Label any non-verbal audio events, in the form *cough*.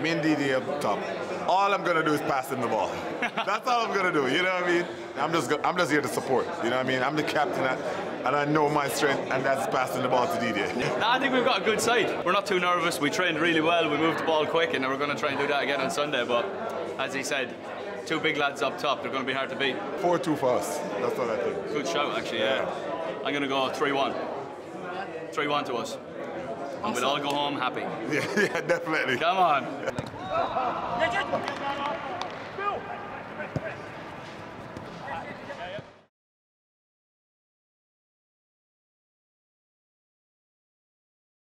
Me and DD up top. All I'm gonna do is pass him the ball. *laughs* That's all I'm gonna do. You know what I mean? I'm just I'm just here to support. You know what I mean? I'm the captain, and I know my strength, and that's passing the ball to DD. No, I think we've got a good side. We're not too nervous. We trained really well. We moved the ball quick, and we're going to try and do that again on Sunday. But as he said, two big lads up top. They're going to be hard to beat. Four two for us. That's what I think. Good shout, actually. Yeah. I'm going to go three-one. Three-one to us and we'll all go home happy. Yeah, *laughs* yeah definitely. Come on.